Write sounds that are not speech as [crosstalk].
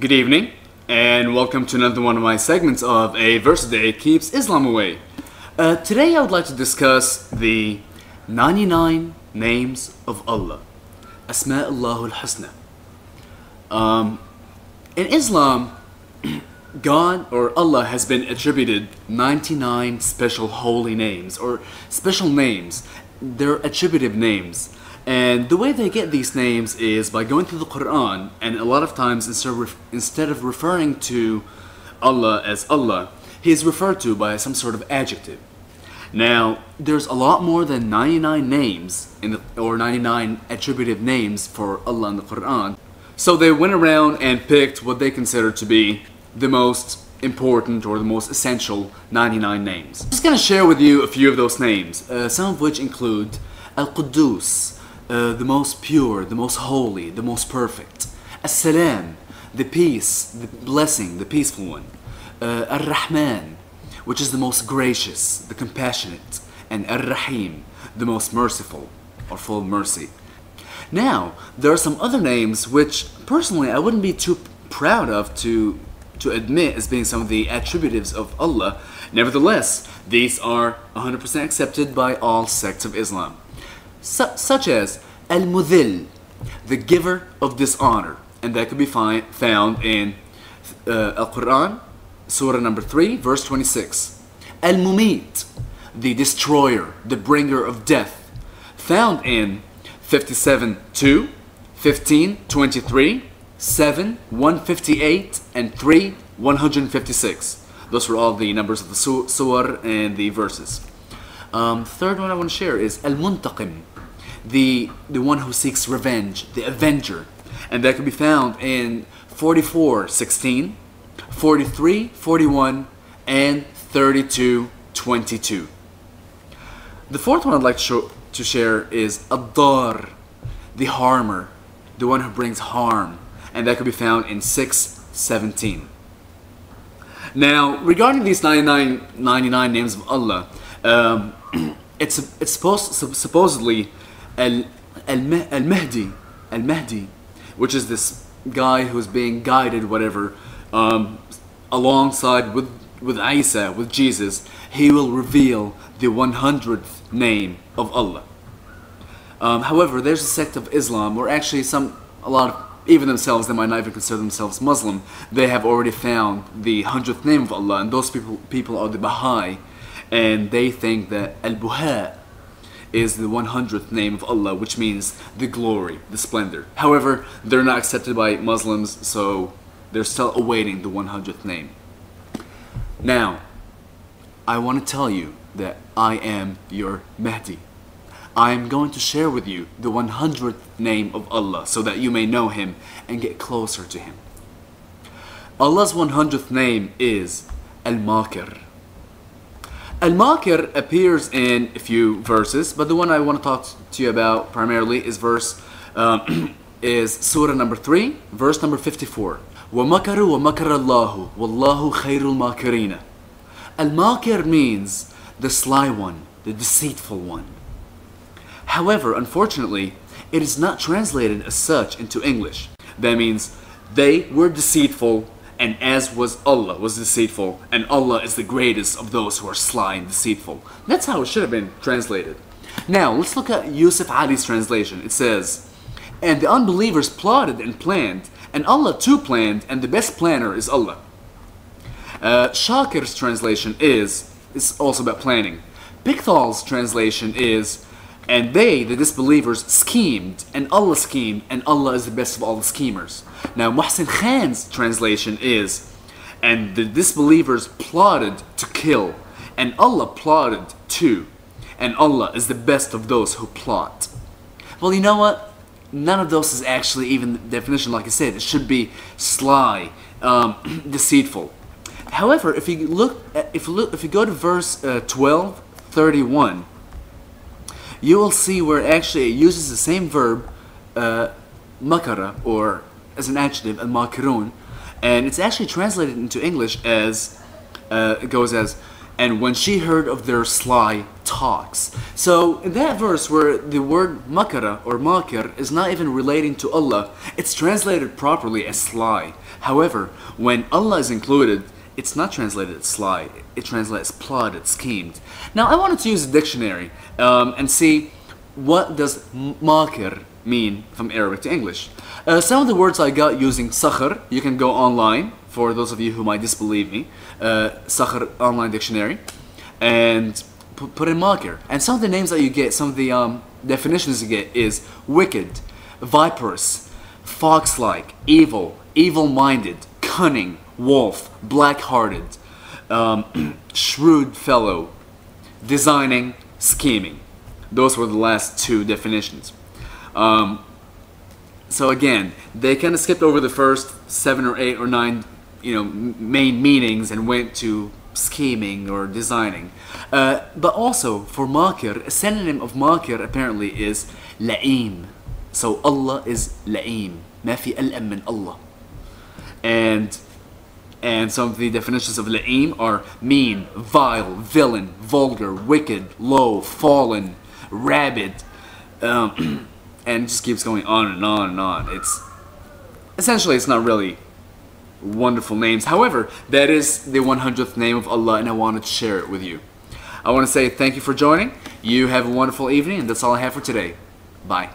Good evening, and welcome to another one of my segments of A Verse a Day Keeps Islam Away. Uh, today I would like to discuss the 99 names of Allah. Asma Allahul Husna. Um, in Islam, [clears throat] God or Allah has been attributed 99 special holy names or special names. They're attributive names. And the way they get these names is by going through the Quran, and a lot of times instead of, referring to Allah as Allah, he is referred to by some sort of adjective. Now, there's a lot more than 99 names in the, or 99 attributive names for Allah in the Quran. So they went around and picked what they considered to be the most important or the most essential 99 names. I'm just gonna share with you a few of those names, uh, some of which include Al Quddus, uh, the most pure, the most holy, the most perfect. As-Salam, the peace, the blessing, the peaceful one. Uh, Ar-Rahman, which is the most gracious, the compassionate. And Ar-Rahim, the most merciful, or full of mercy. Now, there are some other names which, personally, I wouldn't be too proud of to to admit as being some of the attributives of Allah. Nevertheless, these are 100% accepted by all sects of Islam su- such as Al Mudhil, the giver of dishonor, and that could be found in uh, Al Quran, Surah number 3, verse 26. Al Mumit, the destroyer, the bringer of death, found in 57 2, 15 23, 7 158, and 3 156. Those were all the numbers of the su- surah and the verses. Um, third one I want to share is Al Muntaqim, the the one who seeks revenge, the avenger, and that can be found in 44, 16, 43, 41, and 32, 22. The fourth one I'd like to, show, to share is Ad-Dar, the harmer, the one who brings harm, and that can be found in 6, 17. Now, regarding these 99, 99 names of Allah, um, [clears throat] it's it's supposed supposedly Al Al Al Mahdi Al Mahdi, which is this guy who's being guided, whatever, um, alongside with with Isa, with Jesus. He will reveal the 100th name of Allah. Um, however, there's a sect of Islam, or actually some a lot of even themselves, they might not even consider themselves Muslim. They have already found the hundredth name of Allah, and those people people are the Baha'i, and they think that Al Buha is the 100th name of Allah, which means the glory, the splendor. However, they're not accepted by Muslims, so they're still awaiting the 100th name. Now, I want to tell you that I am your Mahdi. I am going to share with you the 100th name of Allah so that you may know Him and get closer to Him. Allah's 100th name is Al Makir. Al Makir appears in a few verses, but the one I want to talk to you about primarily is verse um, [clears throat] is Surah number 3, verse number 54. وَمَكَرُوا وَمَكَرَ اللَّهُ وَاللَّهُ خَيْرُ الْمَاكِرِينَ Al-Makir means the sly one, the deceitful one. However, unfortunately, it is not translated as such into English. That means they were deceitful and as was Allah was deceitful and Allah is the greatest of those who are sly and deceitful. That's how it should have been translated. Now, let's look at Yusuf Ali's translation. It says, And the unbelievers plotted and planned, and Allah too planned, and the best planner is Allah. Uh, Shakir's translation is, is also about planning. Pickthall's translation is, and they, the disbelievers, schemed, and Allah schemed, and Allah is the best of all the schemers. Now, Muhsin Khan's translation is, and the disbelievers plotted to kill, and Allah plotted too, and Allah is the best of those who plot. Well, you know what? None of those is actually even the definition, like I said. It should be sly, um, [clears throat] deceitful. However, if you look, at, if look, if you go to verse uh, 12, 31, you will see where actually it uses the same verb, uh, makara, or as an adjective, al makirun, and it's actually translated into English as uh, it goes as, and when she heard of their sly talks. So in that verse where the word makara or makir is not even relating to Allah, it's translated properly as sly. However, when Allah is included, it's not translated as sly. It translates plot, plotted, schemed. Now I wanted to use a dictionary um, and see what does makir mean from Arabic to English. Uh, some of the words I got using Sakhr, you can go online for those of you who might disbelieve me, uh, online dictionary, and put in makir. And some of the names that you get, some of the um, definitions you get is wicked, viperous, fox-like, evil, evil-minded, cunning, wolf, black-hearted, um, [clears throat] shrewd fellow, designing, scheming. Those were the last two definitions. Um, so again, they kind of skipped over the first seven or eight or nine, you know, main meanings and went to scheming or designing. Uh, but also for makir, a synonym of makir apparently is la'im. So Allah is la'im. ما في ألأم من Allah. And and some of the definitions of la'im are mean, vile, villain, vulgar, wicked, low, fallen, rabid. Um, [clears throat] and just keeps going on and on and on. It's essentially it's not really wonderful names. However, that is the 100th name of Allah, and I wanted to share it with you. I want to say thank you for joining. You have a wonderful evening, and that's all I have for today. Bye.